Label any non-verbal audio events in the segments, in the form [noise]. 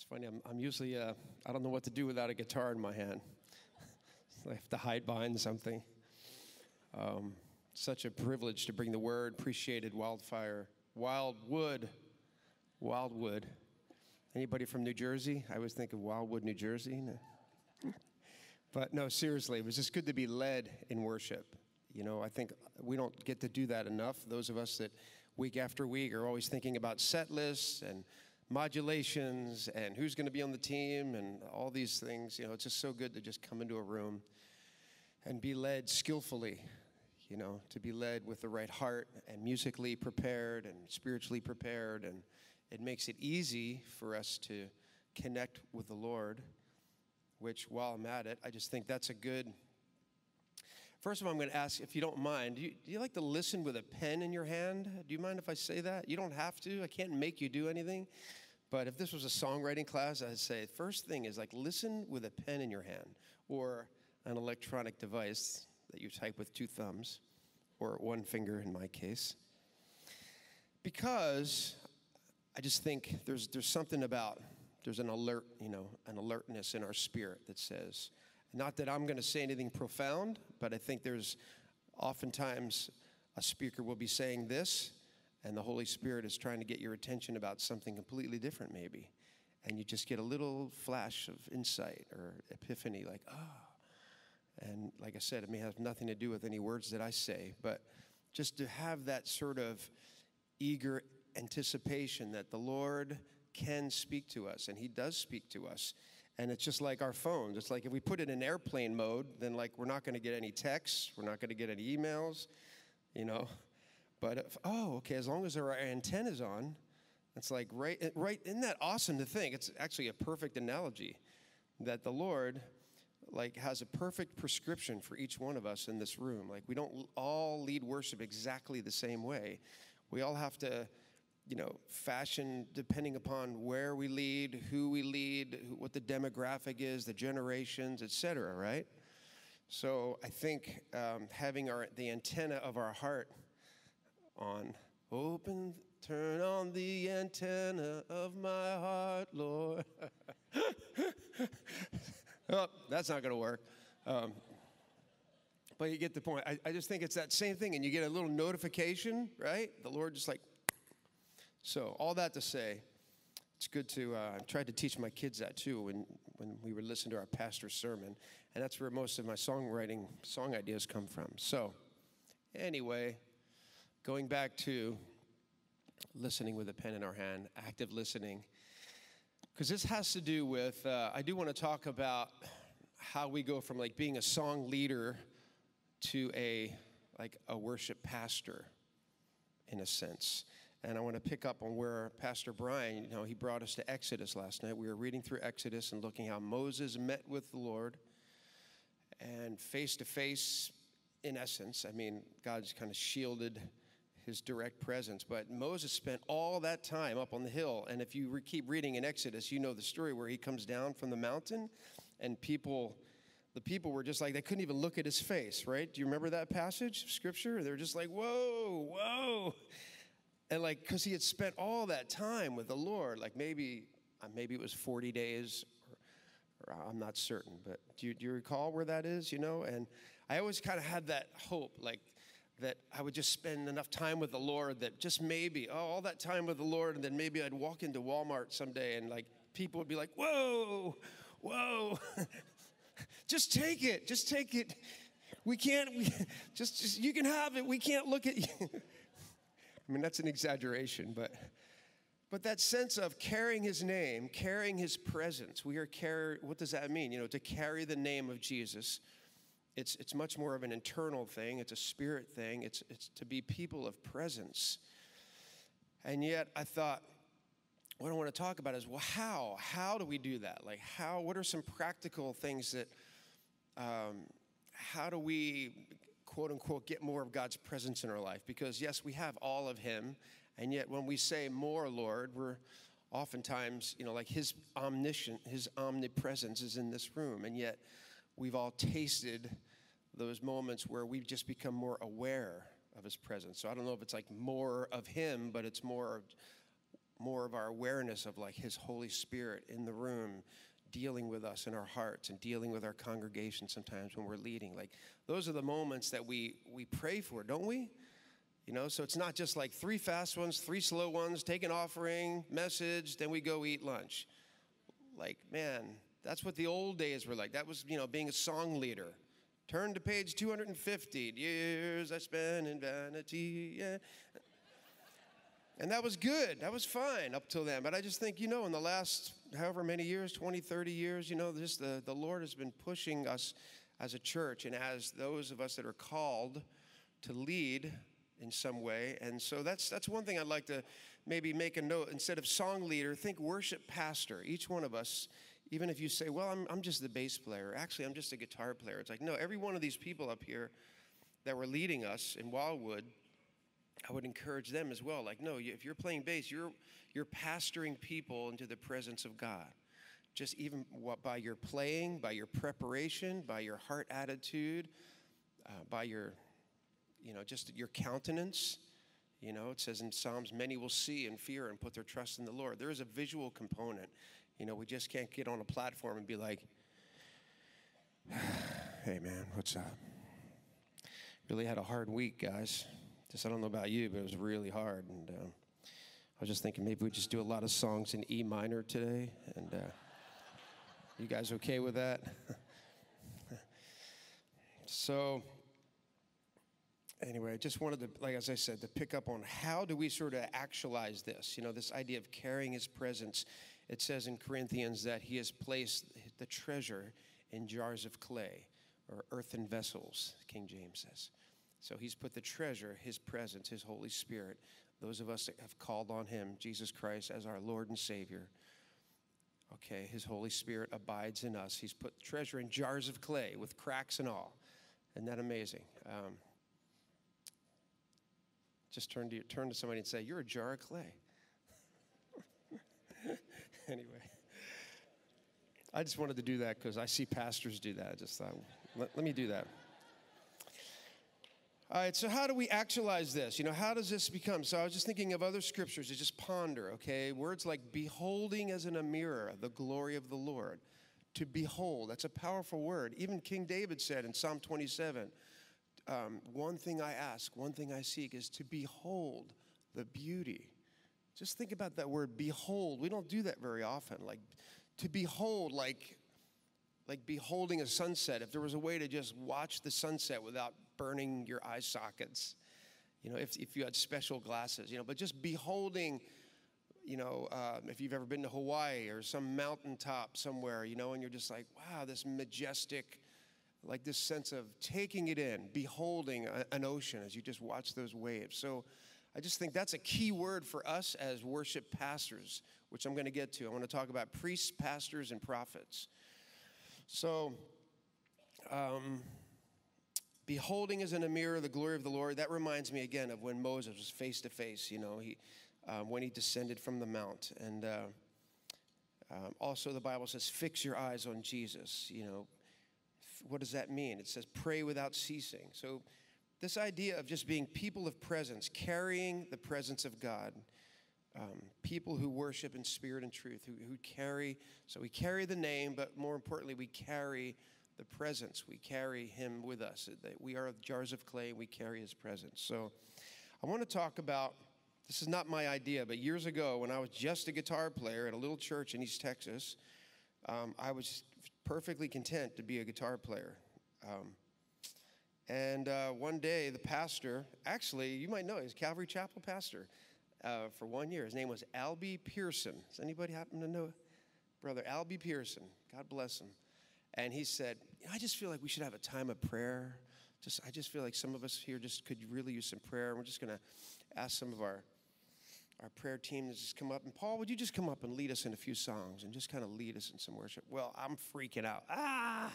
It's funny, I'm, I'm usually, uh, I don't know what to do without a guitar in my hand. [laughs] I have to hide behind something. Um, such a privilege to bring the word. Appreciated wildfire, wildwood, wildwood. Anybody from New Jersey? I always think of Wildwood, New Jersey. No. [laughs] But no, seriously, it was just good to be led in worship. You know, I think we don't get to do that enough. Those of us that week after week are always thinking about set lists and modulations and who's going to be on the team and all these things. You know, it's just so good to just come into a room and be led skillfully, you know, to be led with the right heart and musically prepared and spiritually prepared. And it makes it easy for us to connect with the Lord, which while I'm at it, I just think that's a good. First of all, I'm going to ask if you don't mind, do you, do you like to listen with a pen in your hand? Do you mind if I say that? You don't have to, I can't make you do anything. But if this was a songwriting class, I'd say first thing is like listen with a pen in your hand or an electronic device that you type with two thumbs or one finger in my case. Because I just think there's, there's something about, there's an alert, you know, an alertness in our spirit that says, not that I'm going to say anything profound, but I think there's oftentimes a speaker will be saying this, and the Holy Spirit is trying to get your attention about something completely different, maybe. And you just get a little flash of insight or epiphany, like, ah. Oh. And like I said, it may have nothing to do with any words that I say, but just to have that sort of eager anticipation that the Lord can speak to us, and He does speak to us. And it's just like our phone. It's like if we put it in airplane mode, then like we're not going to get any texts, we're not going to get any emails, you know. But if, oh, okay, as long as our antenna's on, it's like right, right. Isn't that awesome to think? It's actually a perfect analogy that the Lord like has a perfect prescription for each one of us in this room. Like we don't all lead worship exactly the same way. We all have to, you know, fashion depending upon where we lead, who we lead, what the demographic is, the generations, etc. Right? So I think um, having our the antenna of our heart on. Open, turn on the antenna of my heart, Lord. [laughs] oh, that's not going to work. Um, but you get the point. I, I just think it's that same thing, and you get a little notification, right? The Lord just like. So, all that to say, it's good to uh, I tried to teach my kids that too when when we were listening to our pastor's sermon, and that's where most of my songwriting song ideas come from. So, anyway, going back to listening with a pen in our hand, active listening, because this has to do with, uh, I do want to talk about how we go from like being a song leader to a like a worship pastor in a sense. And i want to pick up on where pastor brian you know he brought us to exodus last night. We were reading through exodus and looking how moses met with the lord and face to face in essence i mean god's kind of shielded his direct presence. But Moses spent all that time up on the hill. And if you re- keep reading in Exodus, you know the story where he comes down from the mountain and people, the people were just like, they couldn't even look at his face, right? Do you remember that passage of scripture? They're just like, whoa, whoa. And like, because he had spent all that time with the Lord, like maybe, uh, maybe it was 40 days or, or I'm not certain, but do you, do you recall where that is, you know? And I always kind of had that hope, like, that I would just spend enough time with the Lord that just maybe, oh, all that time with the Lord, and then maybe I'd walk into Walmart someday and like people would be like, whoa, whoa, [laughs] just take it, just take it. We can't, we, [laughs] just, just, you can have it. We can't look at you. [laughs] I mean, that's an exaggeration, but, but that sense of carrying his name, carrying his presence, we are carry, what does that mean? You know, to carry the name of Jesus it's, it's much more of an internal thing, it's a spirit thing, it's, it's to be people of presence. And yet, I thought, what I want to talk about is well, how? How do we do that? Like, how? What are some practical things that, um, how do we, quote unquote, get more of God's presence in our life? Because, yes, we have all of Him, and yet when we say more, Lord, we're oftentimes, you know, like His omniscient, His omnipresence is in this room, and yet we've all tasted those moments where we've just become more aware of his presence. So I don't know if it's like more of him, but it's more more of our awareness of like His Holy Spirit in the room, dealing with us in our hearts and dealing with our congregation sometimes when we're leading. Like those are the moments that we we pray for, don't we? You know, so it's not just like three fast ones, three slow ones, take an offering, message, then we go eat lunch. Like, man, that's what the old days were like. That was, you know, being a song leader. Turn to page 250. Years I spent in vanity. Yeah. And that was good. That was fine up till then. But I just think, you know, in the last however many years 20, 30 years you know, just the, the Lord has been pushing us as a church and as those of us that are called to lead in some way. And so that's, that's one thing I'd like to maybe make a note. Instead of song leader, think worship pastor. Each one of us, even if you say, well, I'm, I'm just the bass player, actually, I'm just a guitar player. It's like, no, every one of these people up here that were leading us in Wildwood I would encourage them as well. Like, no, if you're playing bass, you're you're pastoring people into the presence of God. Just even what, by your playing, by your preparation, by your heart attitude, uh, by your, you know, just your countenance. You know, it says in Psalms, many will see and fear and put their trust in the Lord. There is a visual component. You know, we just can't get on a platform and be like, [sighs] hey man, what's up? Really had a hard week, guys. Just I don't know about you, but it was really hard. And uh, I was just thinking maybe we just do a lot of songs in E minor today. And uh, you guys okay with that? [laughs] so anyway, I just wanted to, like as I said, to pick up on how do we sort of actualize this? You know, this idea of carrying His presence. It says in Corinthians that He has placed the treasure in jars of clay or earthen vessels. King James says. So he's put the treasure, his presence, his Holy Spirit, those of us that have called on him, Jesus Christ, as our Lord and Savior. Okay, his Holy Spirit abides in us. He's put treasure in jars of clay with cracks and all. Isn't that amazing? Um, just turn to, turn to somebody and say, You're a jar of clay. [laughs] anyway, I just wanted to do that because I see pastors do that. I just thought, let, let me do that. All right, so how do we actualize this? You know, how does this become? So I was just thinking of other scriptures to just ponder, okay? Words like beholding as in a mirror the glory of the Lord. To behold, that's a powerful word. Even King David said in Psalm 27 um, One thing I ask, one thing I seek is to behold the beauty. Just think about that word, behold. We don't do that very often. Like, to behold, like, like beholding a sunset. If there was a way to just watch the sunset without burning your eye sockets, you know, if, if you had special glasses, you know, but just beholding, you know, um, if you've ever been to Hawaii or some mountaintop somewhere, you know, and you're just like, wow, this majestic, like this sense of taking it in, beholding a, an ocean as you just watch those waves. So I just think that's a key word for us as worship pastors, which I'm going to get to. I want to talk about priests, pastors, and prophets. So, um, beholding as in a mirror the glory of the Lord, that reminds me again of when Moses was face to face, you know, he, um, when he descended from the mount. And uh, um, also the Bible says, fix your eyes on Jesus, you know. What does that mean? It says, pray without ceasing. So, this idea of just being people of presence, carrying the presence of God, um, people who worship in spirit and truth, who, who carry, so we carry the name, but more importantly, we carry the presence. We carry him with us. That we are jars of clay, we carry his presence. So I want to talk about this is not my idea, but years ago when I was just a guitar player at a little church in East Texas, um, I was perfectly content to be a guitar player. Um, and uh, one day, the pastor, actually, you might know, he's Calvary Chapel pastor uh, for one year. His name was Albie Pearson. Does anybody happen to know Brother Albie Pearson? God bless him. And he said, I just feel like we should have a time of prayer. Just, I just feel like some of us here just could really use some prayer. We're just going to ask some of our our prayer team has just come up. And Paul, would you just come up and lead us in a few songs and just kind of lead us in some worship? Well, I'm freaking out. Ah,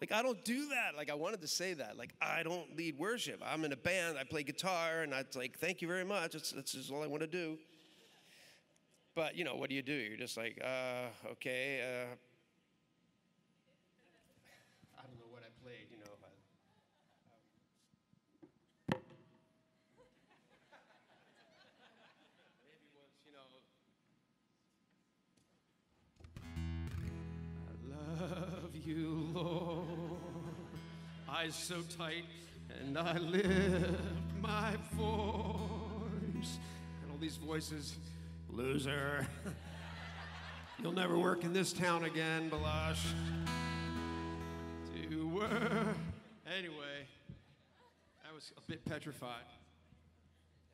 like I don't do that. Like I wanted to say that. Like I don't lead worship. I'm in a band. I play guitar, and I'd like, thank you very much. That's, that's just all I want to do. But you know, what do you do? You're just like, uh, okay. Uh, Eyes so tight, and I lift my voice. And all these voices, loser. [laughs] You'll never work in this town again, Baloche. To work. Anyway, I was a bit petrified.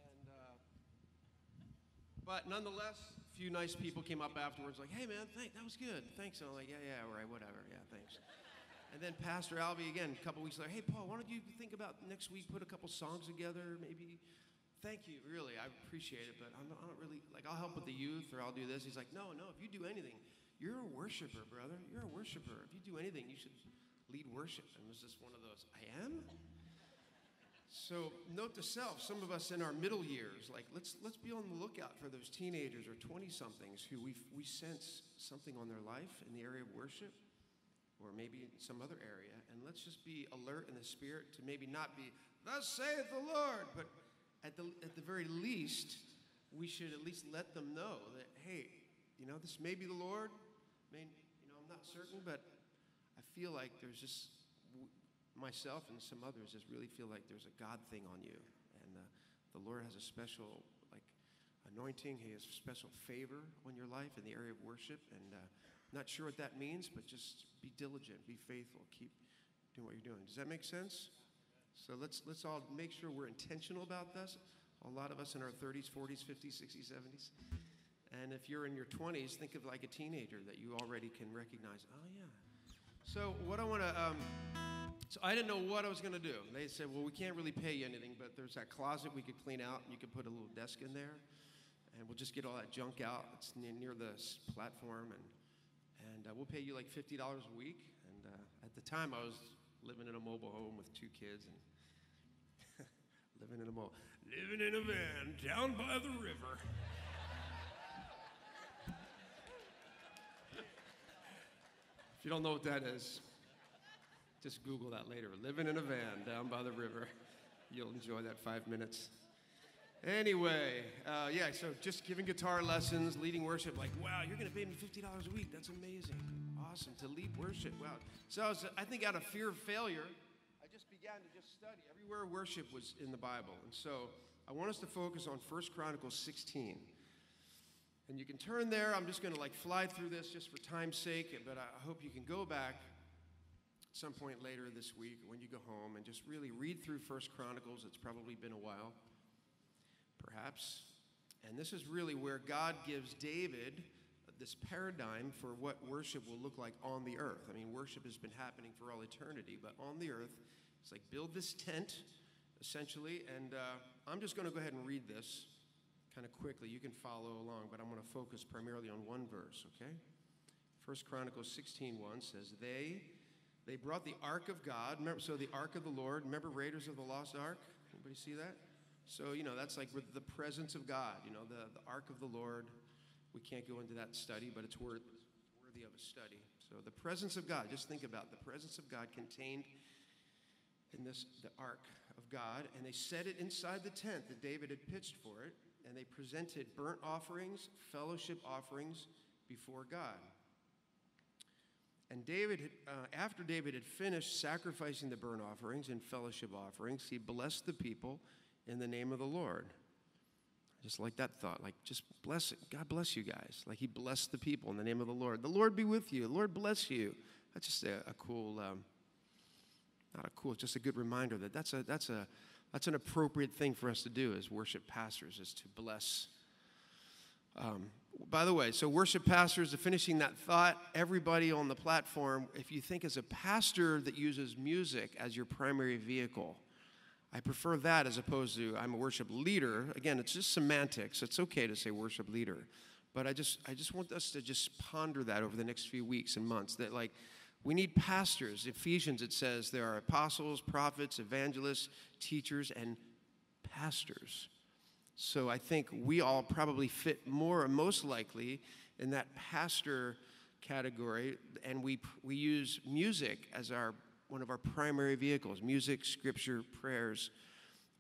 And, uh, but nonetheless, a few nice people came up afterwards, like, hey man, thank, that was good. Thanks. And I'm like, yeah, yeah, right, whatever. Yeah, thanks. And then Pastor Albie again, a couple weeks later, hey Paul, why don't you think about next week, put a couple songs together, maybe Thank you, really. I appreciate it, but I'm not, I don't really like. I'll help with the youth, or I'll do this. He's like, no, no. If you do anything, you're a worshiper, brother. You're a worshiper. If you do anything, you should lead worship. And it was just one of those. I am. So note to self: some of us in our middle years, like let's let's be on the lookout for those teenagers or 20 somethings who we we sense something on their life in the area of worship, or maybe some other area, and let's just be alert in the spirit to maybe not be, "Thus saith the Lord," but at the, at the very least, we should at least let them know that, hey, you know, this may be the Lord. I mean, you know, I'm not certain, but I feel like there's just, myself and some others just really feel like there's a God thing on you. And uh, the Lord has a special, like, anointing. He has special favor on your life in the area of worship. And uh, not sure what that means, but just be diligent, be faithful, keep doing what you're doing. Does that make sense? So let's, let's all make sure we're intentional about this. A lot of us in our 30s, 40s, 50s, 60s, 70s. And if you're in your 20s, think of like a teenager that you already can recognize. Oh, yeah. So, what I want to, um, so I didn't know what I was going to do. They said, well, we can't really pay you anything, but there's that closet we could clean out, and you could put a little desk in there, and we'll just get all that junk out. It's near, near the platform, and, and uh, we'll pay you like $50 a week. And uh, at the time, I was living in a mobile home with two kids and [laughs] living in a mobile, living in a van down by the river. [laughs] if you don't know what that is, just Google that later. Living in a van down by the river. You'll enjoy that five minutes. Anyway, uh, yeah, so just giving guitar lessons, leading worship, like, wow, you're going to pay me $50 a week. That's amazing awesome to lead worship. Wow. So I, was, I think out of fear of failure, I just began to just study. Everywhere worship was in the Bible. And so I want us to focus on 1 Chronicles 16. And you can turn there. I'm just going to like fly through this just for time's sake, but I hope you can go back some point later this week when you go home and just really read through 1 Chronicles. It's probably been a while, perhaps. And this is really where God gives David this paradigm for what worship will look like on the earth. I mean, worship has been happening for all eternity, but on the earth, it's like build this tent, essentially. And uh, I'm just going to go ahead and read this kind of quickly. You can follow along, but I'm going to focus primarily on one verse, okay? First Chronicles 16:1 says, "They they brought the ark of God. Remember, so the ark of the Lord. Remember Raiders of the Lost Ark? Anybody see that? So you know that's like with the presence of God. You know the the ark of the Lord." We can't go into that study, but it's worth, worthy of a study. So the presence of God, just think about the presence of God contained in this the ark of God, and they set it inside the tent that David had pitched for it, and they presented burnt offerings, fellowship offerings before God. And David, had, uh, after David had finished sacrificing the burnt offerings and fellowship offerings, he blessed the people in the name of the Lord. Just like that thought. Like, just bless it. God bless you guys. Like, He blessed the people in the name of the Lord. The Lord be with you. The Lord bless you. That's just a, a cool, um, not a cool, just a good reminder that that's a that's a that's an appropriate thing for us to do as worship pastors is to bless. Um, by the way, so worship pastors, finishing that thought, everybody on the platform, if you think as a pastor that uses music as your primary vehicle, I prefer that as opposed to I'm a worship leader. Again, it's just semantics. It's okay to say worship leader. But I just I just want us to just ponder that over the next few weeks and months that like we need pastors. Ephesians it says there are apostles, prophets, evangelists, teachers and pastors. So I think we all probably fit more or most likely in that pastor category and we we use music as our one of our primary vehicles music, scripture, prayers.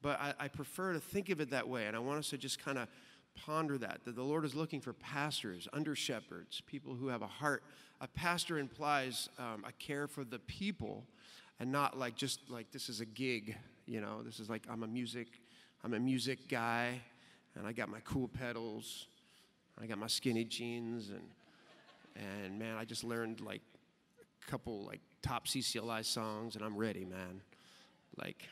But I, I, prefer to think of it that way. And I want us to just kind of ponder that, that the Lord is looking for pastors, under shepherds, people who have a heart. A pastor implies um, a care for the people and not like just like this is a gig, you know, this is like I'm a music, I'm a music guy and I got my cool pedals, I got my skinny jeans and and man, I just learned like a couple like top CCLI songs and I'm ready, man. Like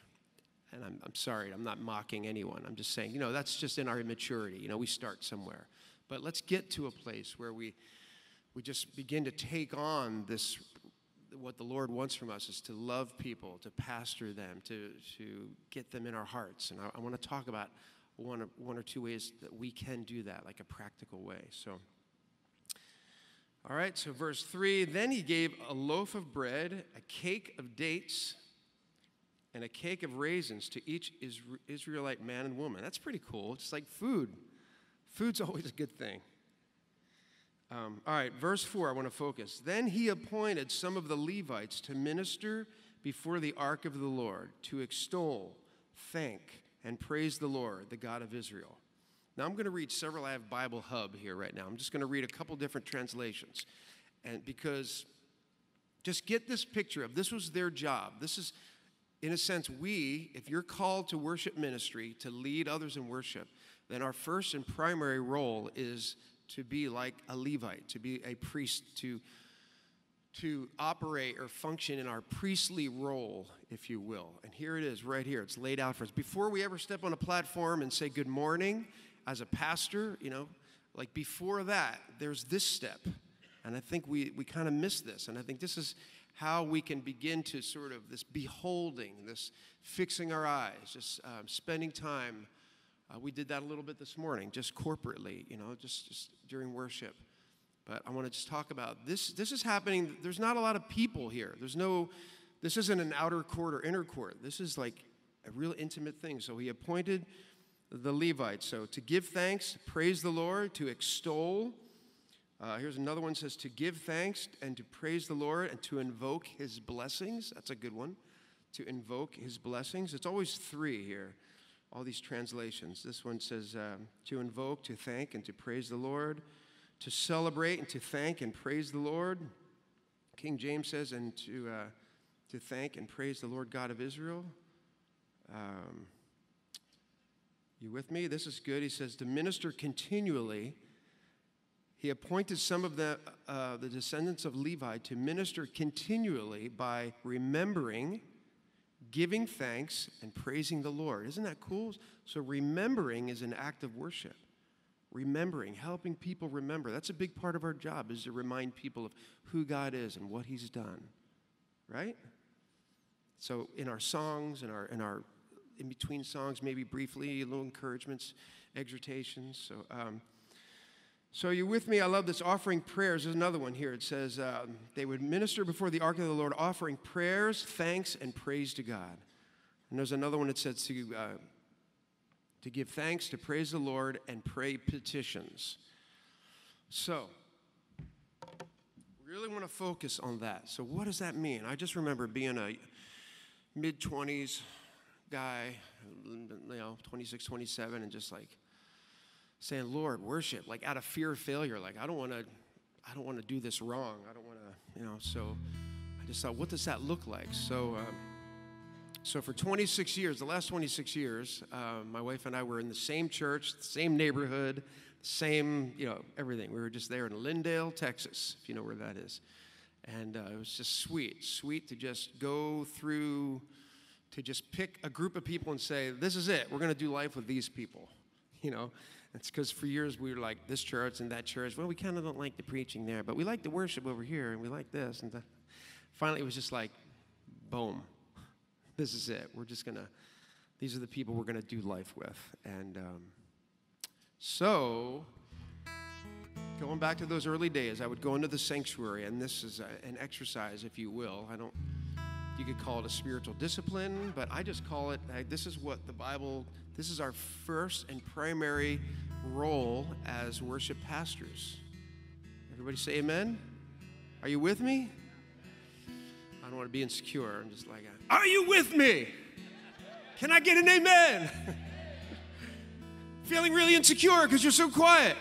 and I'm, I'm sorry, I'm not mocking anyone. I'm just saying, you know, that's just in our immaturity. You know, we start somewhere. But let's get to a place where we, we just begin to take on this, what the Lord wants from us is to love people, to pastor them, to, to get them in our hearts. And I, I want to talk about one or, one or two ways that we can do that, like a practical way. So, all right, so verse 3 Then he gave a loaf of bread, a cake of dates, and a cake of raisins to each Israelite man and woman. That's pretty cool. It's like food. Food's [laughs] always a good thing. Um, all right, verse 4, I want to focus. Then he appointed some of the Levites to minister before the ark of the Lord, to extol, thank, and praise the Lord, the God of Israel. Now I'm going to read several. I have Bible Hub here right now. I'm just going to read a couple different translations. And because just get this picture of this was their job. This is in a sense, we, if you're called to worship ministry, to lead others in worship, then our first and primary role is to be like a Levite, to be a priest, to, to operate or function in our priestly role, if you will. And here it is, right here. It's laid out for us. Before we ever step on a platform and say good morning as a pastor, you know, like before that, there's this step. And I think we, we kind of miss this. And I think this is how we can begin to sort of this beholding, this fixing our eyes, just um, spending time. Uh, we did that a little bit this morning, just corporately, you know, just, just during worship. But I want to just talk about this. This is happening. There's not a lot of people here. There's no, this isn't an outer court or inner court. This is like a real intimate thing. So he appointed the Levites. So to give thanks, praise the Lord, to extol, uh, here's another one says to give thanks and to praise the Lord and to invoke his blessings. That's a good one. To invoke his blessings. It's always three here, all these translations. This one says um, to invoke, to thank, and to praise the Lord, to celebrate and to thank and praise the Lord. King James says, and to, uh, to thank and praise the Lord God of Israel. Um, you with me? This is good. He says to minister continually he appointed some of the, uh, the descendants of Levi to minister continually by remembering, giving thanks, and praising the Lord. Isn't that cool? So, remembering is an act of worship. Remembering, helping people remember. That's a big part of our job, is to remind people of who God is and what He's done. Right? So, in our songs, in our, in our in between songs, maybe briefly, little encouragements, exhortations. So, um, so, are you with me? I love this offering prayers. There's another one here. It says uh, they would minister before the ark of the Lord, offering prayers, thanks, and praise to God. And there's another one that says to, uh, to give thanks, to praise the Lord, and pray petitions. So, really want to focus on that. So, what does that mean? I just remember being a mid 20s guy, you know, 26, 27, and just like, saying, Lord, worship, like out of fear of failure. Like, I don't want to, I don't want to do this wrong. I don't want to, you know. So I just thought, what does that look like? So, um, so for 26 years, the last 26 years, uh, my wife and I were in the same church, the same neighborhood, same, you know, everything. We were just there in Lindale, Texas, if you know where that is. And uh, it was just sweet, sweet to just go through, to just pick a group of people and say, this is it. We're going to do life with these people, [laughs] you know. It's because for years we were like this church and that church. Well, we kind of don't like the preaching there, but we like the worship over here, and we like this. And the, finally, it was just like, boom, [laughs] this is it. We're just gonna. These are the people we're gonna do life with. And um, so, going back to those early days, I would go into the sanctuary, and this is a, an exercise, if you will. I don't. You could call it a spiritual discipline, but I just call it. this is what the Bible this is our first and primary role as worship pastors. Everybody say amen? Are you with me? I don't want to be insecure. I'm just like, are you with me? Can I get an amen? [laughs] Feeling really insecure because you're so quiet.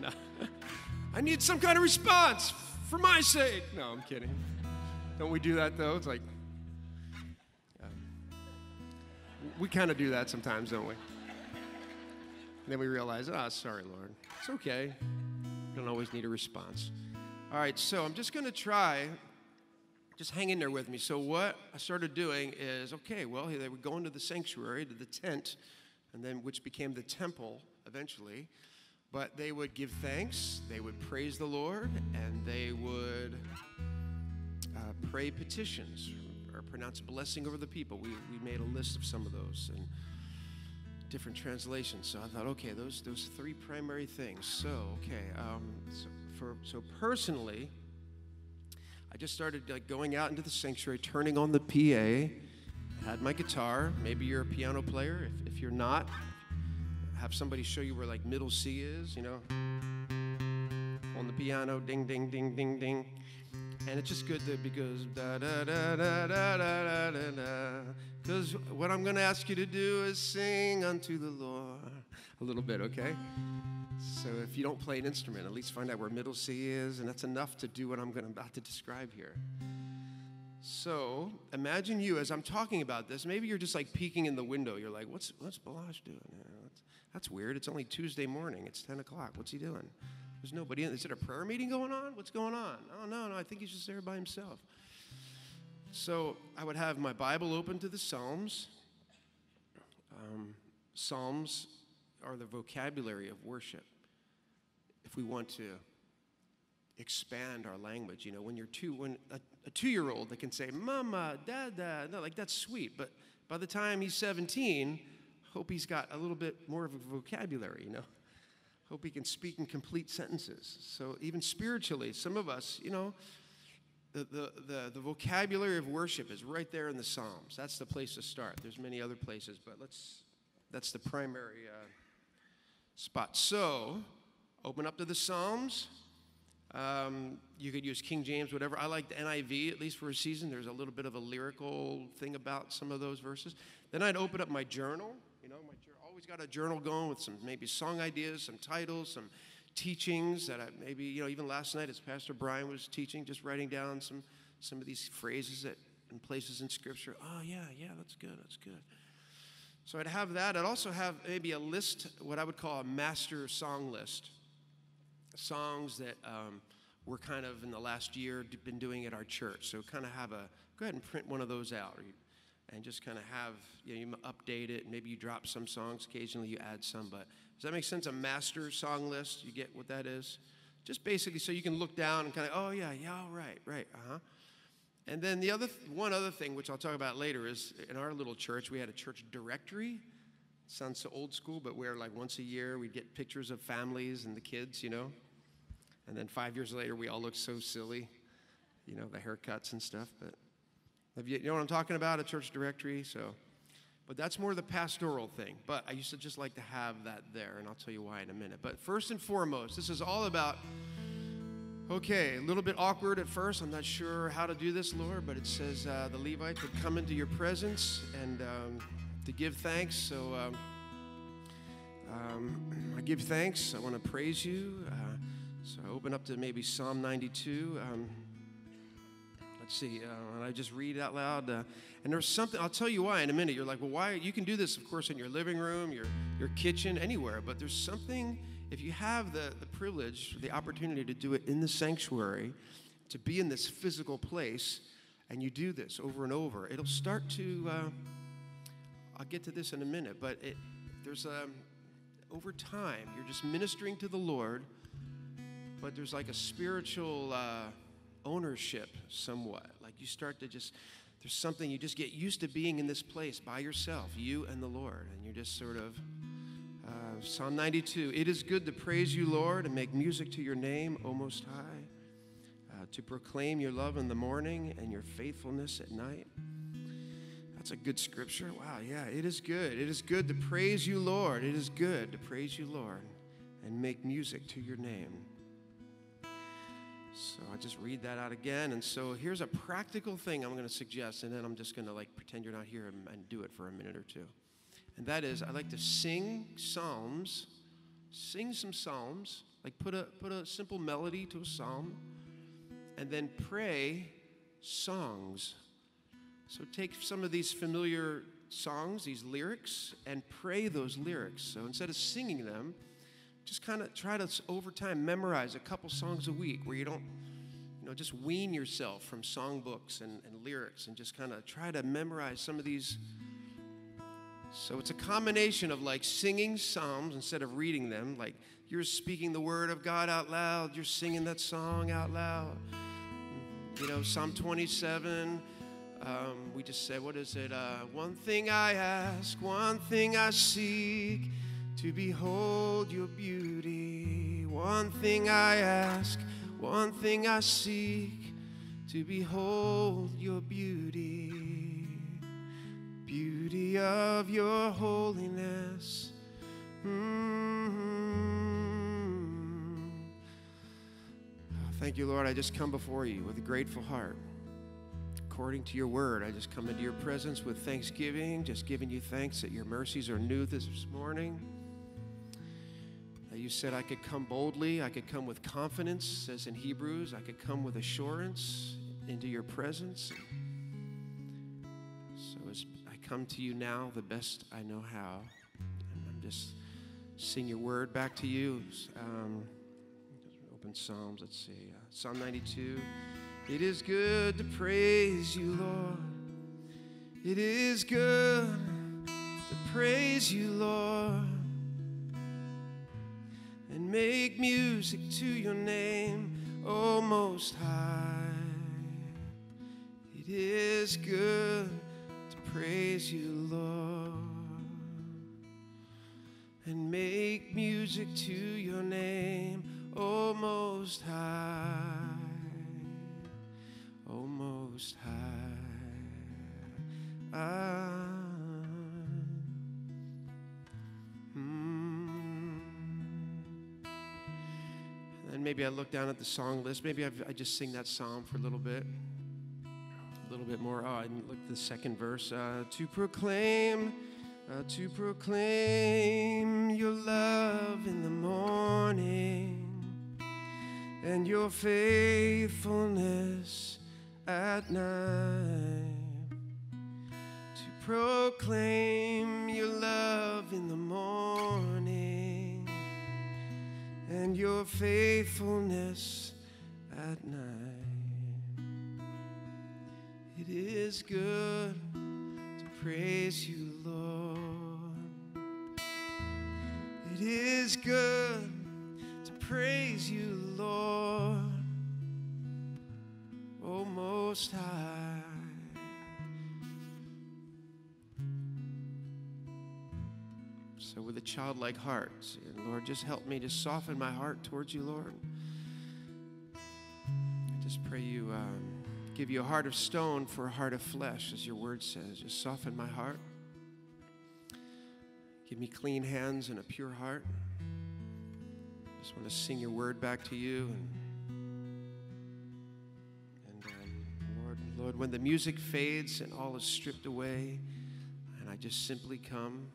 No. [laughs] I need some kind of response for my sake. No, I'm kidding. Don't we do that though? It's like, um, we kind of do that sometimes, don't we? And then we realize, ah, oh, sorry, Lord. It's okay. You don't always need a response. All right, so I'm just going to try. Just hang in there with me. So, what I started doing is okay, well, they would go into the sanctuary, to the tent, and then which became the temple eventually. But they would give thanks, they would praise the Lord, and they would uh, pray petitions or pronounce blessing over the people. We, we made a list of some of those and different translations. So I thought, okay, those those three primary things. So okay, um, so for so personally, I just started like going out into the sanctuary, turning on the PA. Had my guitar. Maybe you're a piano player. If, if you're not, have somebody show you where like middle C is. You know, on the piano, ding, ding, ding, ding, ding. And it's just good that because da da da da da da da da. Because what I'm going to ask you to do is sing unto the Lord a little bit, okay? So if you don't play an instrument, at least find out where middle C is, and that's enough to do what I'm going to about to describe here. So imagine you as I'm talking about this. Maybe you're just like peeking in the window. You're like, "What's what's Baloche doing? That's, that's weird. It's only Tuesday morning. It's 10 o'clock. What's he doing? There's nobody. In. Is it a prayer meeting going on? What's going on? Oh no, no. I think he's just there by himself. So I would have my Bible open to the Psalms. Um, Psalms are the vocabulary of worship. If we want to expand our language, you know, when you're two, when a, a two-year-old that can say "mama," "dada," no, like that's sweet. But by the time he's 17, hope he's got a little bit more of a vocabulary, you know. Hope he can speak in complete sentences. So even spiritually, some of us, you know, the, the, the, the, vocabulary of worship is right there in the Psalms. That's the place to start. There's many other places, but let's, that's the primary uh, spot. So, open up to the Psalms. Um, you could use King James, whatever. I like the NIV, at least for a season. There's a little bit of a lyrical thing about some of those verses. Then I'd open up my journal. Always got a journal going with some maybe song ideas, some titles, some teachings that I, maybe, you know, even last night as Pastor Brian was teaching, just writing down some, some of these phrases that in places in Scripture. Oh, yeah, yeah, that's good, that's good. So I'd have that. I'd also have maybe a list, what I would call a master song list. Songs that um, we're kind of in the last year been doing at our church. So kind of have a, go ahead and print one of those out and just kind of have, you, know, you update it. Maybe you drop some songs, occasionally you add some, but does that make sense? A master song list, you get what that is? Just basically so you can look down and kind of, oh, yeah, yeah, right, right, uh huh. And then the other, th- one other thing, which I'll talk about later, is in our little church, we had a church directory. Sounds so old school, but where like once a year we'd get pictures of families and the kids, you know. And then five years later, we all look so silly, you know, the haircuts and stuff. But have you, you know what I'm talking about? A church directory. So but that's more the pastoral thing. But I used to just like to have that there, and I'll tell you why in a minute. But first and foremost, this is all about okay, a little bit awkward at first. I'm not sure how to do this, Lord, but it says uh, the Levites would come into your presence and um, to give thanks. So um, um, I give thanks. I want to praise you. Uh, so I open up to maybe Psalm 92. Let's see, uh, and I just read it out loud. Uh, and there's something, I'll tell you why in a minute. You're like, well, why? You can do this, of course, in your living room, your, your kitchen, anywhere. But there's something, if you have the, the privilege, the opportunity to do it in the sanctuary, to be in this physical place, and you do this over and over, it'll start to, uh, I'll get to this in a minute, but it, there's a, um, over time, you're just ministering to the Lord, but there's like a spiritual, uh, ownership somewhat. Like you start to just, there's something you just get used to being in this place by yourself, you and the Lord, and you're just sort of. Uh, Psalm 92 It is good to praise you, Lord, and make music to your name, O Most High, uh, to proclaim your love in the morning and your faithfulness at night. That's a good scripture. Wow, yeah, it is good. It is good to praise you, Lord. It is good to praise you, Lord, and make music to your name. So I just read that out again. And so here's a practical thing I'm going to suggest, and then I'm just going to like pretend you're not here and, and do it for a minute or two. And that is, I like to sing psalms, sing some psalms, like put a, put a simple melody to a psalm, and then pray songs. So take some of these familiar songs, these lyrics, and pray those lyrics. So instead of singing them, just kind of try to over time memorize a couple songs a week where you don't you know just wean yourself from songbooks and, and lyrics and just kind of try to memorize some of these. So it's a combination of like singing psalms instead of reading them like you're speaking the word of god out loud you're singing that song out loud. You know psalm 27 um, we just said what is it? Uh, one thing i ask one thing i seek to behold your beauty. One thing I ask, one thing I seek, to behold your beauty. Beauty of your holiness. Mm-hmm. Thank you, Lord. I just come before you with a grateful heart. According to your word, I just come into your presence with thanksgiving, just giving you thanks that your mercies are new this morning. You said I could come boldly, I could come with confidence, says in Hebrews, I could come with assurance into your presence. So as I come to you now, the best I know how, and I'm just sing your word back to you. Um, open Psalms, let's see. Uh, Psalm 92. It is good to praise you, Lord. It is good to praise you, Lord and make music to your name, O Most High. It is good to praise you, Lord, and make music to your name, O Most High, O Most High. Ah. And maybe I look down at the song list. Maybe I've, i just sing that psalm for a little bit, a little bit more. Oh, I didn't look at the second verse. Uh, to proclaim, uh, to proclaim your love in the morning and your faithfulness at night. To proclaim your love in the morning and your faithfulness at night. It is good to praise you, Lord. It is good to praise you, Lord. Oh, Most High. With a childlike heart, Lord, just help me to soften my heart towards you, Lord. I just pray you um, give you a heart of stone for a heart of flesh, as your word says. Just soften my heart. Give me clean hands and a pure heart. Just want to sing your word back to you. And, and um, Lord, Lord, when the music fades and all is stripped away, and I just simply come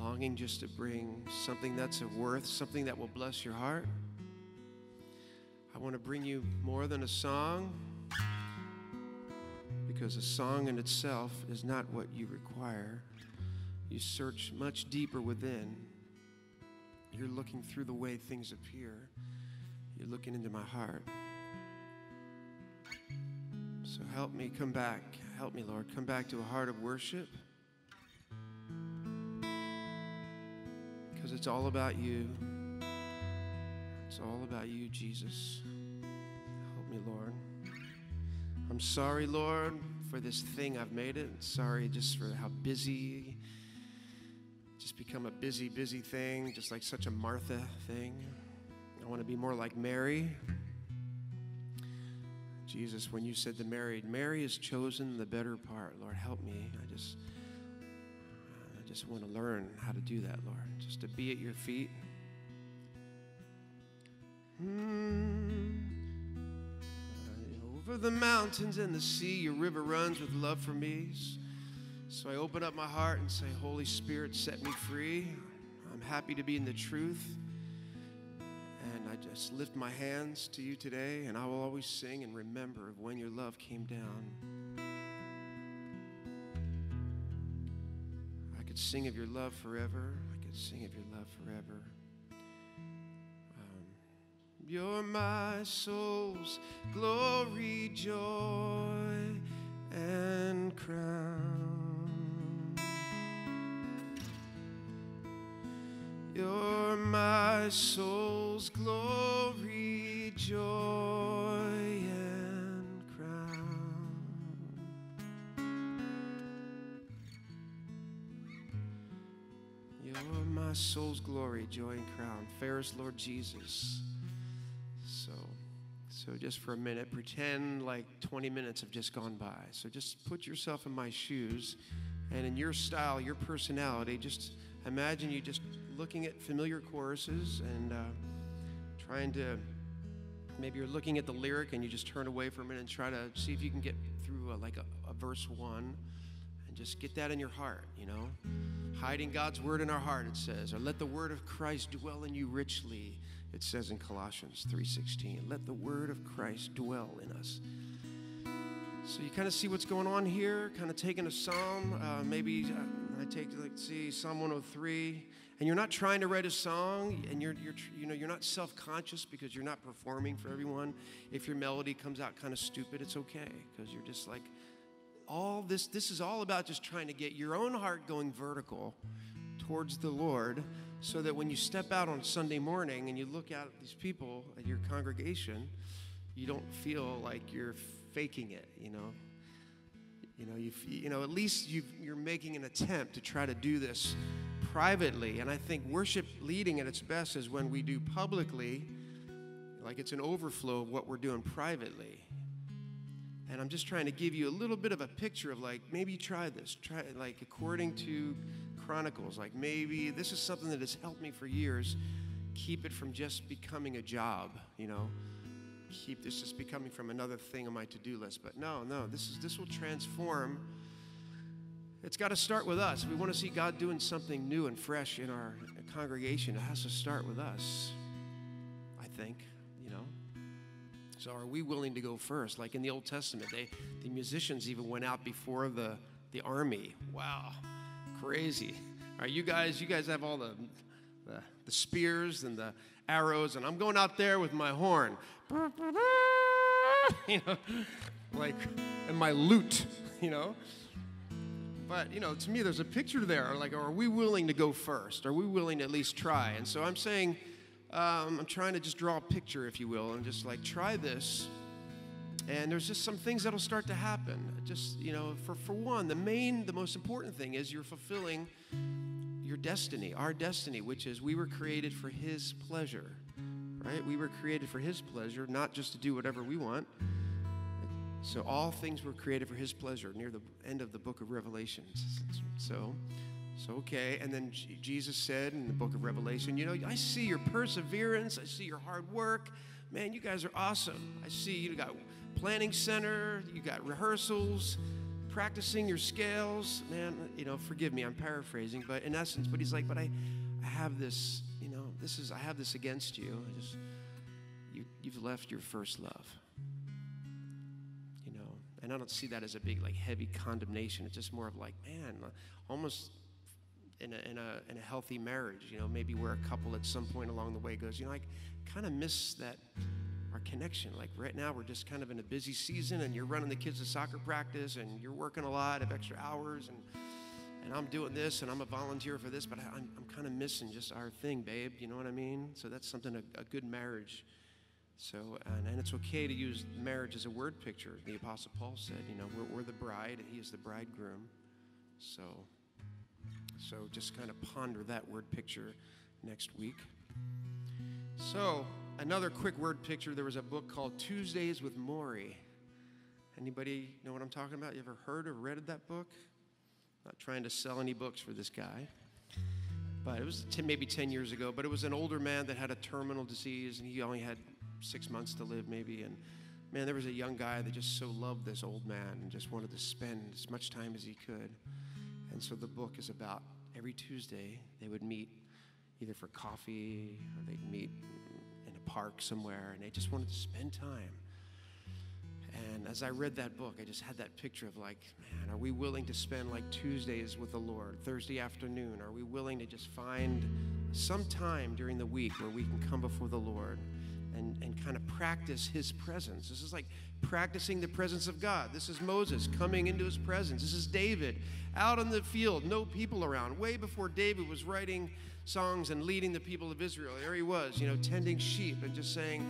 longing just to bring something that's of worth, something that will bless your heart. I want to bring you more than a song because a song in itself is not what you require. You search much deeper within. You're looking through the way things appear. You're looking into my heart. So help me come back. Help me, Lord. Come back to a heart of worship. Because it's all about you. It's all about you, Jesus. Help me, Lord. I'm sorry, Lord, for this thing I've made it. Sorry just for how busy, just become a busy, busy thing, just like such a Martha thing. I want to be more like Mary. Jesus, when you said to Mary, Mary has chosen the better part. Lord, help me. I just just want to learn how to do that, Lord, just to be at your feet. Mm. Over the mountains and the sea, your river runs with love for me. So I open up my heart and say, Holy Spirit, set me free. I'm happy to be in the truth. And I just lift my hands to you today, and I will always sing and remember of when your love came down. Could sing of your love forever. I could sing of your love forever. Um, you're my soul's glory, joy, and crown. You're my soul's glory, joy, my soul's glory, joy, and crown. Fairest Lord Jesus. So, so just for a minute, pretend like 20 minutes have just gone by. So just put yourself in my shoes, and in your style, your personality, just imagine you just looking at familiar choruses and uh, trying to maybe you're looking at the lyric and you just turn away for a minute and try to see if you can get through a, like a, a verse one and just get that in your heart you know hiding god's word in our heart it says or let the word of christ dwell in you richly it says in colossians 3.16 let the word of christ dwell in us. So you kind of see what's going on here kind of taking a psalm uh, maybe uh, i take like see psalm 103 and you're not trying to write a song and you're, you're you know you're not self-conscious because you're not performing for everyone. If your melody comes out kind of stupid it's okay because you're just like all this this is all about just trying to get your own heart going vertical towards the lord so that when you step out on sunday morning and you look out at these people at your congregation you don't feel like you're faking it you know you know you you know at least you you're making an attempt to try to do this privately. And I think worship leading at its best is when we do publicly, like it's an overflow of what we're doing privately. And I'm just trying to give you a little bit of a picture of like, maybe try this. Try like according to Chronicles, like maybe this is something that has helped me for years. Keep it from just becoming a job, you know. Keep this just becoming from another thing on my to-do list. But no, no, this is this will transform it's got to start with us. We want to see God doing something new and fresh in our congregation, it has to start with us, I think. So are we willing to go first? Like in the Old Testament, they, the musicians even went out before the, the army. Wow, crazy. All right, you guys, you guys have all the, the, the spears and the arrows, and I'm going out there with my horn. [laughs] you know, like, and my lute, [laughs] you know. But, you know, to me, there's a picture there. Like, are we willing to go first? Are we willing to at least try? And so I'm saying, um, I'm trying to just draw a picture, if you will, and just like try this. And there's just some things that'll start to happen. Just, you know, for, for one, the main, the most important thing is you're fulfilling your destiny, our destiny, which is we were created for His pleasure, right? We were created for His pleasure, not just to do whatever we want so all things were created for his pleasure near the end of the book of Revelations. So, so okay. And then G- Jesus said in the book of Revelation, you know, I see your perseverance, I see your hard work. Man, you guys are awesome. I see you got planning center, you got rehearsals, practicing your scales. Man, you know, forgive me, I'm paraphrasing, but in essence, but he's like, but I, I have this, you know, this is I have this against you. I just you you've left your first love. You know, and I don't see that as a big, like, heavy condemnation. It's just more of like, man, almost in a, in a, in a healthy marriage, you know, maybe where a couple at some point along the way goes, you know, I kind of miss that, our connection. Like right now, we're just kind of in a busy season and you're running the kids to soccer practice and you're working a lot of extra hours and, and I'm doing this and I'm a volunteer for this, but I, am I'm, I'm kind of missing just our thing, babe. You know what I mean? So that's something a, a good marriage so, and, and, it's okay to use marriage as a word picture. The Apostle Paul said, you know, we're, we're the bride and he is the bridegroom. So, so just kind of ponder that word picture next week. So, another quick word picture. There was a book called Tuesdays with Morrie. Anybody know what I'm talking about? You ever heard or read that book? Not trying to sell any books for this guy. But it was t- maybe 10 years ago, but it was an older man that had a terminal disease and he only had six months to live, maybe. And man, there was a young guy that just so loved this old man and just wanted to spend as much time as he could. And so the book is about every Tuesday they would meet either for coffee or they'd meet in a park somewhere and they just wanted to spend time. And as I read that book, I just had that picture of like, man, are we willing to spend like Tuesdays with the Lord, Thursday afternoon? Are we willing to just find some time during the week where we can come before the Lord and, and kind of practice His presence? This is like practicing the presence of God. This is Moses coming into His presence. This is David out in the field, no people around. Way before David was writing songs and leading the people of Israel, there he was, you know, tending sheep and just saying,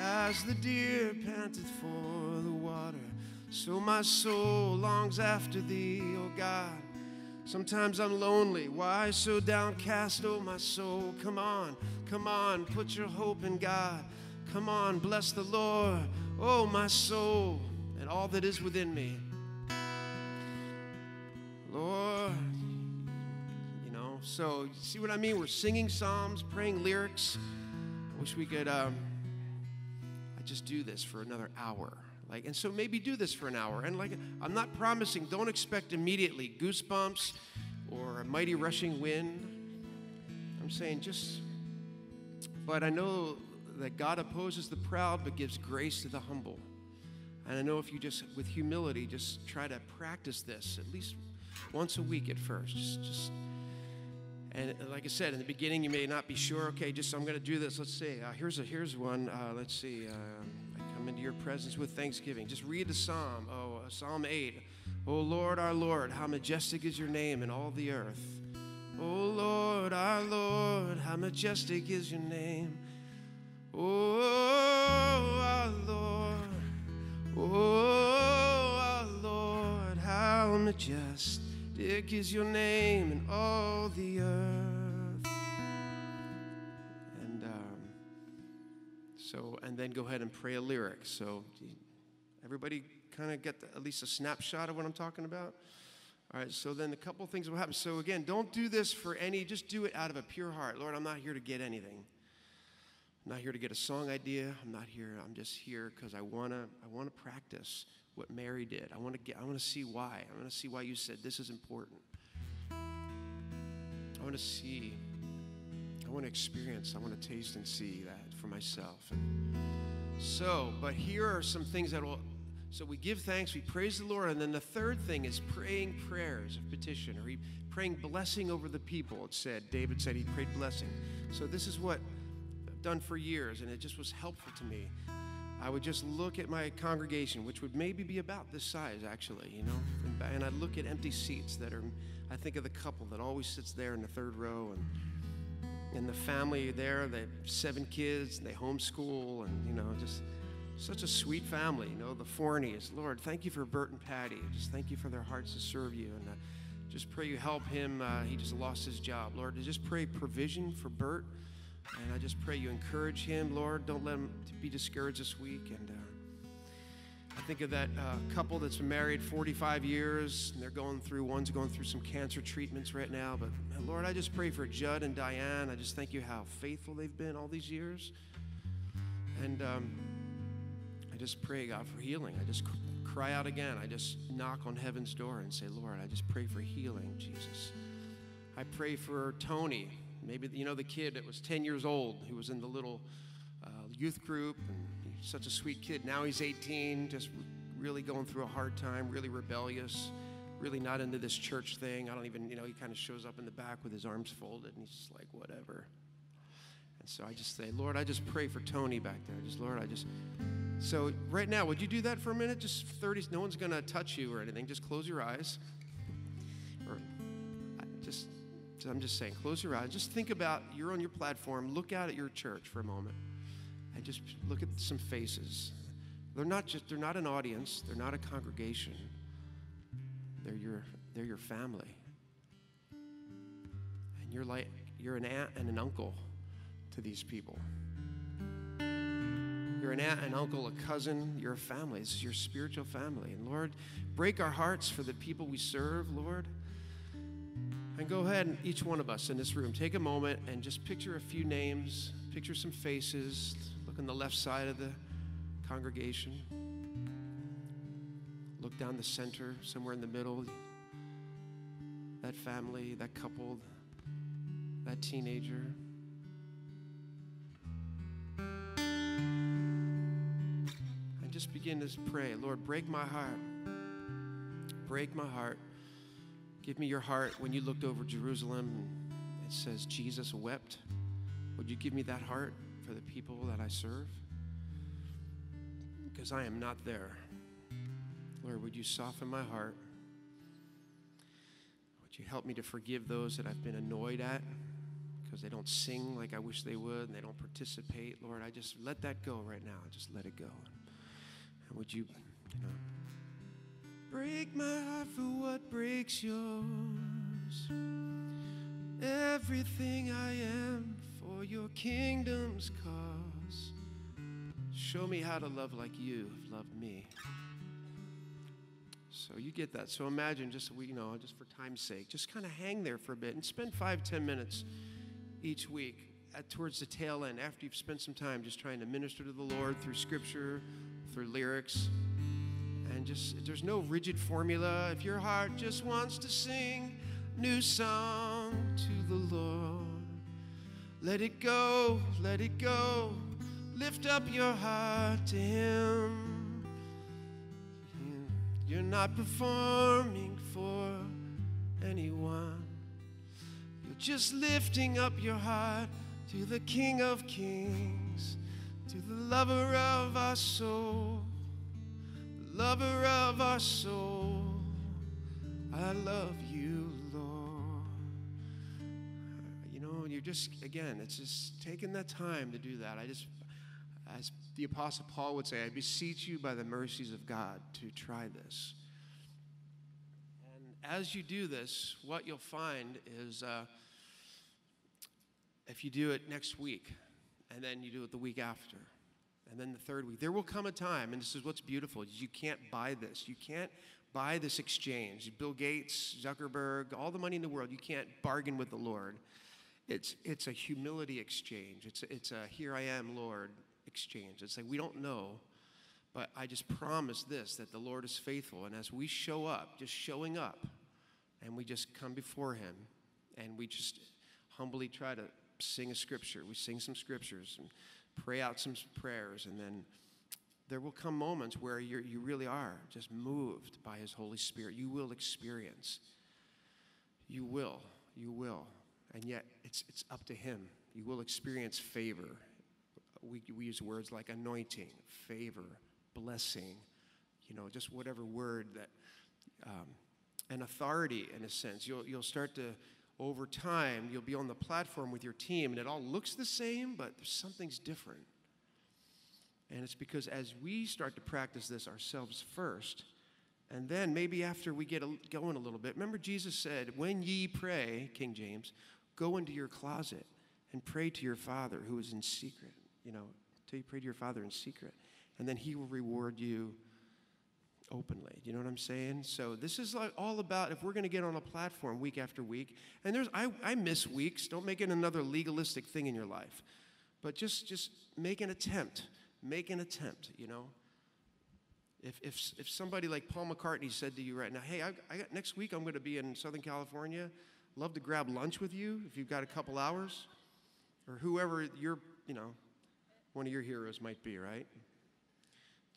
as the deer panteth for the water, so my soul longs after thee, O God. Sometimes I'm lonely. Why so downcast, oh my soul? Come on, come on, put your hope in God. Come on, bless the Lord, oh my soul, and all that is within me. Lord, you know, so see what I mean? We're singing psalms, praying lyrics. I wish we could. Um, just do this for another hour. Like, and so maybe do this for an hour. And like, I'm not promising, don't expect immediately goosebumps or a mighty rushing wind. I'm saying just, but I know that God opposes the proud but gives grace to the humble. And I know if you just, with humility, just try to practice this at least once a week at first. Just, just and like I said, in the beginning, you may not be sure. Okay, just I'm going to do this. Let's see. Uh, here's a here's one. Uh, let's see. Uh, come into your presence with thanksgiving. Just read the psalm. Oh, uh, Psalm eight. Oh Lord, our Lord, how majestic is your name in all the earth. Oh Lord, our Lord, how majestic is your name. Oh, our Lord. Oh, our Lord, how majestic is your name in all the earth. So, and then go ahead and pray a lyric. So, everybody kind of get the, at least a snapshot of what I'm talking about? All right, so then a couple things will happen. So, again, don't do this for any, just do it out of a pure heart. Lord, I'm not here to get anything. I'm not here to get a song idea. I'm not here. I'm just here because I want to I want to practice what Mary did. I want to get I want to see why. I want to see why you said this is important. I want to see I want to experience, I want to taste and see that for myself. So, but here are some things that will so we give thanks, we praise the Lord, and then the third thing is praying prayers of petition, or he, praying blessing over the people. It said, David said he prayed blessing. So this is what I've done for years, and it just was helpful to me. I would just look at my congregation, which would maybe be about this size, actually, you know, and, and I'd look at empty seats that are, I think of the couple that always sits there in the third row, and and the family there, they have seven kids, and they homeschool, and you know, just such a sweet family. You know, the Forneys. Lord, thank you for Bert and Patty. Just thank you for their hearts to serve you, and uh, just pray you help him. Uh, he just lost his job, Lord. Just pray provision for Bert. And I just pray you encourage him, Lord. Don't let him be discouraged this week. And uh, I think of that uh, couple that's been married 45 years, and they're going through, one's going through some cancer treatments right now. But Lord, I just pray for Judd and Diane. I just thank you how faithful they've been all these years. And um, I just pray, God, for healing. I just cry out again. I just knock on heaven's door and say, Lord, I just pray for healing, Jesus. I pray for Tony. Maybe, you know, the kid that was 10 years old who was in the little uh, youth group and such a sweet kid. Now he's 18, just really going through a hard time, really rebellious, really not into this church thing. I don't even, you know, he kind of shows up in the back with his arms folded and he's just like, whatever. And so I just say, Lord, I just pray for Tony back there. Just, Lord, I just. So right now, would you do that for a minute? Just 30, no one's going to touch you or anything. Just close your eyes. Or just I'm just saying, close your eyes. Just think about you're on your platform. Look out at your church for a moment, and just look at some faces. They're not just they're not an audience. They're not a congregation. They're your they're your family, and you're like you're an aunt and an uncle to these people. You're an aunt, an uncle, a cousin. You're a family. This is your spiritual family. And Lord, break our hearts for the people we serve, Lord. And go ahead and each one of us in this room, take a moment and just picture a few names, picture some faces. Look on the left side of the congregation. Look down the center, somewhere in the middle. that family, that couple, that teenager. And just begin to pray, Lord, break my heart. Break my heart. Give me your heart when you looked over Jerusalem. It says Jesus wept. Would you give me that heart for the people that I serve? Because I am not there. Lord, would you soften my heart? Would you help me to forgive those that I've been annoyed at because they don't sing like I wish they would and they don't participate? Lord, I just let that go right now. Just let it go. And would you, you know, break my heart for what breaks yours? Everything I am for your kingdom's cause. Show me how to love like you have loved me. So you get that. So imagine just you know, just for time's sake, just kind of hang there for a bit and spend five, ten minutes each week at, towards the tail end after you've spent some time just trying to minister to the Lord through scripture, through lyrics. And just there's no rigid formula. If your heart just wants to sing new song to the Lord, let it go, let it go. Lift up your heart to him. You're not performing for anyone. You're just lifting up your heart to the King of Kings, to the lover of our soul, the lover of our soul. I love you, you're just, again, it's just taking that time to do that. I just, as the Apostle Paul would say, I beseech you by the mercies of God to try this. And as you do this, what you'll find is uh, if you do it next week, and then you do it the week after, and then the third week, there will come a time, and this is what's beautiful, you can't buy this. You can't buy this exchange. Bill Gates, Zuckerberg, all the money in the world, you can't bargain with the Lord. It's, it's a humility exchange. It's, it's a here I am, Lord, exchange. It's like we don't know, but I just promise this that the Lord is faithful. And as we show up, just showing up, and we just come before Him, and we just humbly try to sing a scripture, we sing some scriptures and pray out some prayers, and then there will come moments where you you really are just moved by His Holy Spirit. You will experience. You will. You will. And yet, it's, it's up to Him. You will experience favor we, we use words like anointing, favor, blessing, you know, just whatever word that, um, an authority in a sense. You'll, you'll start to, over time, you'll be on the platform with your team and it all looks the same, but something's different. And it's because as we start to practice this ourselves first, and then maybe after we get going a little bit, remember Jesus said, When ye pray, King James, go into your closet and pray to your Father who is in secret you know, till you pray to your Father in secret. And then He will reward you openly. You know what I'm saying? So this is like all about if we're going to get on a platform week after week, and there's I, I miss weeks. Don't make it another legalistic thing in your life, but just just make an attempt. Make an attempt. You know. If, if, if somebody like Paul McCartney said to you right now, hey, I, I got, next week I'm going to be in Southern California, love to grab lunch with you if you've got a couple hours, or whoever you're, you know, one of your heroes might be, right?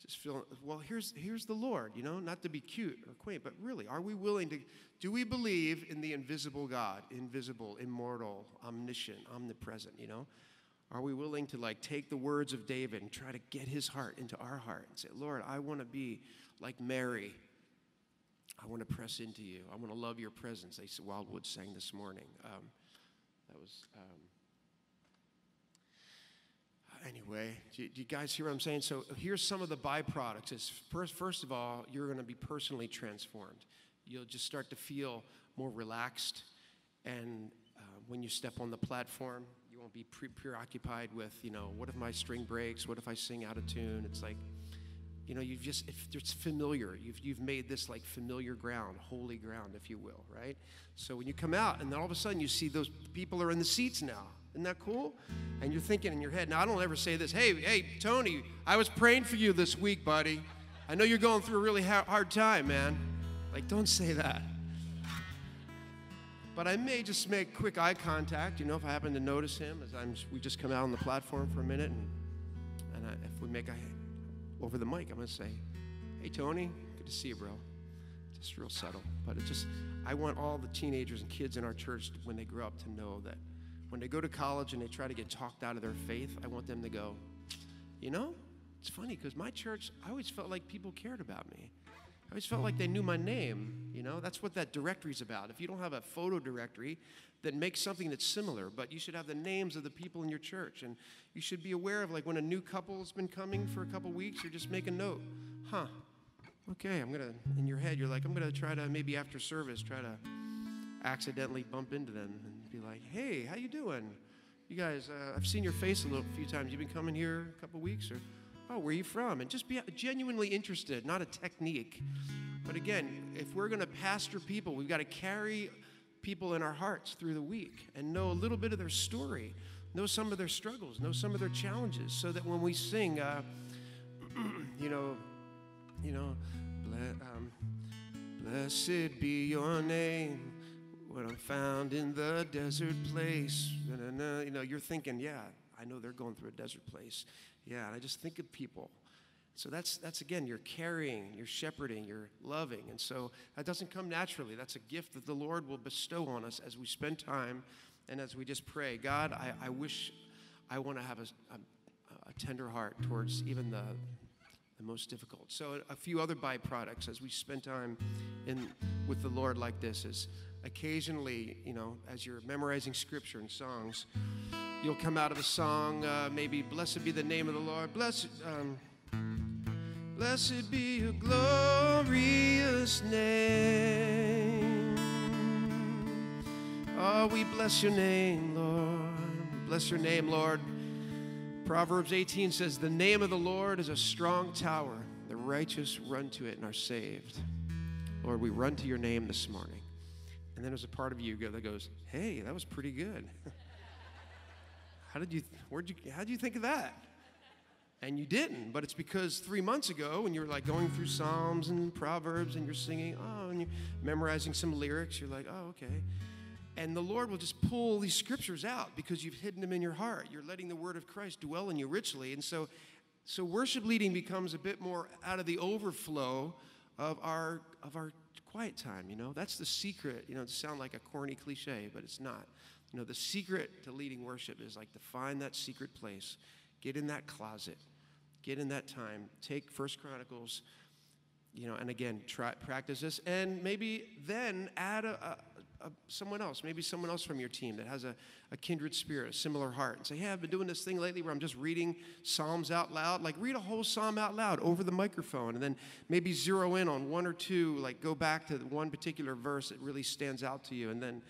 Just feel, well, here's, here's the Lord, you know, not to be cute or quaint, but really, are we willing to, do we believe in the invisible God, invisible, immortal, omniscient, omnipresent, you know? Are we willing to like take the words of David and try to get his heart into our heart and say, Lord, I want to be like Mary. I want to press into you. I want to love your presence. They said Wildwood sang this morning. Um, that was um, anyway, do you, do you, guys hear what I'm saying? So here's some of the byproducts. Is first, first of all, you're going to be personally transformed. You'll just start to feel more relaxed, and uh, when you step on the platform, you won't be pre- preoccupied with, you know, what if my string breaks? What if I sing out of tune? It's like, you know, you've just, it's familiar, you've, you've made this like familiar ground, holy ground, if you will, right? So when you come out, and then all of a sudden you see those people are in the seats now isn't that cool? And you're thinking in your head, now I don't ever say this, hey, hey, Tony, I was praying for you this week, buddy. I know you're going through a really hard time, man. Like, don't say that. but I may just make quick eye contact, you know, if I happen to notice him as I'm, we just come out on the platform for a minute, and, and I, if we make a, over the mic, I'm gonna say, hey, Tony, good to see you, bro. Just real subtle, but it just, I want all the teenagers and kids in our church, when they grow up, to know that when they go to college and they try to get talked out of their faith, I want them to go, you know, it's funny because my church, I always felt like people cared about me. I always felt like they knew my name. You know, that's what that directory's about. If you don't have a photo directory, then make something that's similar. But you should have the names of the people in your church, and you should be aware of like when a new couple's been coming for a couple weeks, you just make a note. Huh? Okay, I'm gonna. In your head, you're like, I'm gonna try to maybe after service try to accidentally bump into them and be like, Hey, how you doing? You guys, uh, I've seen your face a little few times. You've been coming here a couple weeks, or oh, where are you from? And just be genuinely interested, not a technique. But again, if we're going to pastor people, we've got to carry people in our hearts through the week and know a little bit of their story, know some of their struggles, know some of their challenges, so that when we sing, uh, [clears throat] you know, you know, um, blessed be your name when I'm found in the desert place. You know, you're thinking, yeah, I know they're going through a desert place. Yeah, and I just think of people. So that's that's again, you're carrying, you're shepherding, you're loving. And so that doesn't come naturally. That's a gift that the Lord will bestow on us as we spend time and as we just pray. God, I, I wish I want to have a, a, a tender heart towards even the the most difficult. So a few other byproducts as we spend time in with the Lord like this is occasionally, you know, as you're memorizing scripture and songs, you'll come out of a song, uh, maybe "Blessed be the name of the Lord." Blessed, um, blessed be your glorious name. Oh, we bless your name, Lord. Bless your name, Lord. Proverbs 18 says, The name of the Lord is a strong tower. The righteous run to it and are saved. Lord, we run to your name this morning. And then there's a part of you that goes, Hey, that was pretty good. [laughs] how did you, where'd you, how did you think of that? And you didn't, but it's because three months ago, when you were like going through Psalms and Proverbs and you're singing, oh, and you're memorizing some lyrics, you're like, oh, okay. And the Lord will just pull these scriptures out because you've hidden them in your heart. You're letting the word of Christ dwell in you richly. And so, so worship leading becomes a bit more out of the overflow of our, of our quiet time, you know? That's the secret. You know, it sounds like a corny cliche, but it's not. You know, the secret to leading worship is like to find that secret place, get in that closet, get in that time, take First Chronicles, you know, and again, try practice this, and maybe then add a, someone else, maybe someone else from your team that has a, a kindred spirit, a similar heart, and say, Hey, I've been doing this thing lately where I'm just reading Psalms out loud. Like, read a whole Psalm out loud over the microphone, and then maybe zero in on one or two, like, go back to one particular verse that really stands out to you, and then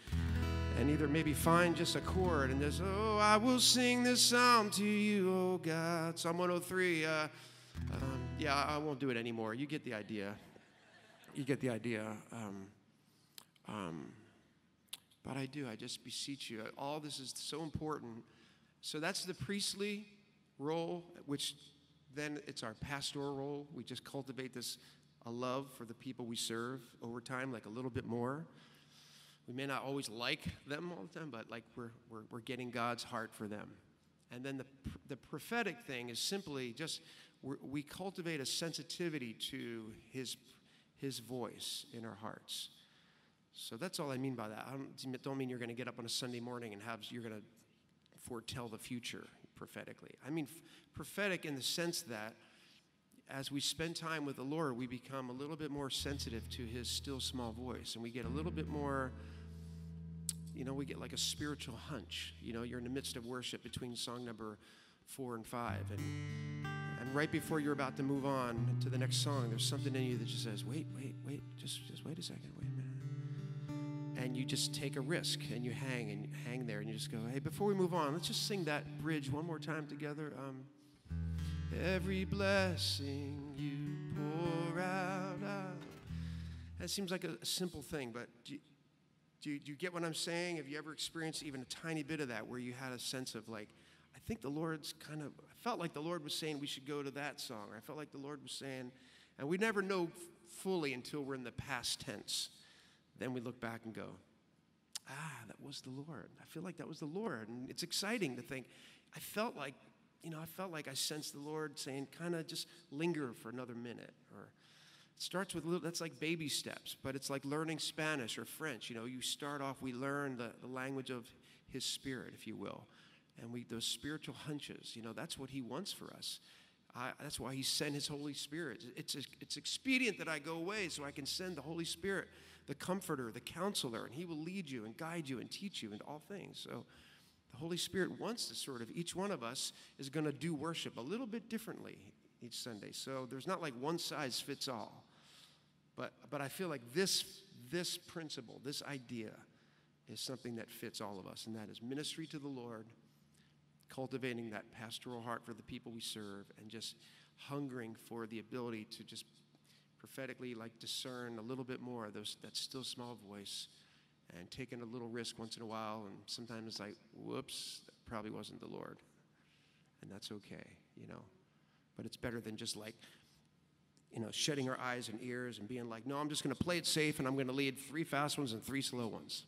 and either maybe find just a chord and just, oh, I will sing this psalm to you, oh God. Psalm 103. Uh, um, yeah, I won't do it anymore. You get the idea. You get the idea. Um, um, but I do. I just beseech you. All this is so important. So that's the priestly role, which then it's our pastoral role. We just cultivate this a love for the people we serve over time, like a little bit more. We may not always like them all the time, but like we're, we're, we're getting God's heart for them. And then the, the prophetic thing is simply just we cultivate a sensitivity to his, his voice in our hearts. So that's all I mean by that. I don't, don't mean you're going to get up on a Sunday morning and have you're going to foretell the future prophetically. I mean prophetic in the sense that as we spend time with the Lord, we become a little bit more sensitive to his still small voice and we get a little bit more you know, we get like a spiritual hunch. You know, you're in the midst of worship between song number 4 and 5 and and right before you're about to move on to the next song, there's something in you that just says, "Wait, wait, wait. Just just wait a second. Wait a minute." And you just take a risk and you hang and you hang there and you just go, hey, before we move on, let's just sing that bridge one more time together. Um, Every blessing you pour out. That seems like a, a simple thing, but do you, do, you, do you get what I'm saying? Have you ever experienced even a tiny bit of that where you had a sense of like, I think the Lord's kind of, I felt like the Lord was saying we should go to that song, or I felt like the Lord was saying, and we never know fully until we're in the past tense then we look back and go, ah, that was the Lord. I feel like that was the Lord. And it's exciting to think, I felt like, you know, I felt like I sensed the Lord saying, kind of just linger for another minute. Or it starts with little, that's like baby steps, but it's like learning Spanish or French. You know, you start off, we learn the, the language of His Spirit, if you will. And we, those spiritual hunches, you know, that's what He wants for us. I, that's why he sent his Holy Spirit. It's, it's expedient that I go away so I can send the Holy Spirit the comforter, the counselor, and he will lead you and guide you and teach you into all things. So the Holy Spirit wants to sort of, each one of us is going to do worship a little bit differently each Sunday. So there's not like one size fits all. But, but I feel like this, this principle, this idea, is something that fits all of us, and that is ministry to the Lord, cultivating that pastoral heart for the people we serve, and just hungering for the ability to just prophetically like discern a little bit more those that still small voice and taking a little risk once in a while and sometimes it's like whoops that probably wasn't the lord. And that's okay you know? But it's better than just like you know shutting our eyes and ears and being like no i'm just going to play it safe and i'm going to lead three fast ones and three slow ones.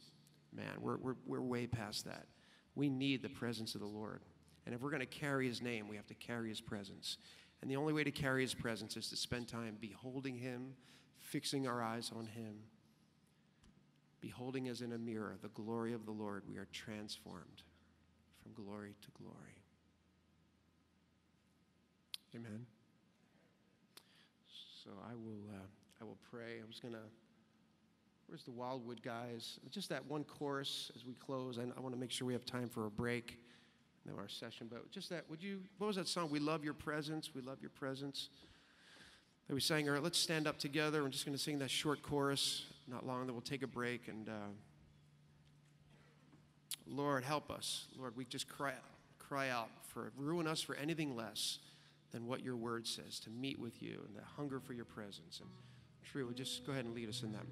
Man we're, we're, we're way past that. We need the presence of the lord. And if we're going to carry his name we have to carry his presence and the only way to carry his presence is to spend time beholding him, fixing our eyes on him, beholding as in a mirror the glory of the Lord. We are transformed from glory to glory. Amen. So I will, uh, I will pray. I was going to. Where's the Wildwood guys? Just that one chorus as we close. I, I want to make sure we have time for a break know our session, but just that, would you, what was that song? We love your presence. We love your presence. That we sang earlier. Let's stand up together. We're just going to sing that short chorus. Not long, then we'll take a break. And uh, Lord, help us. Lord, we just cry, cry out for ruin us for anything less than what your word says to meet with you and the hunger for your presence. And True, just go ahead and lead us in that.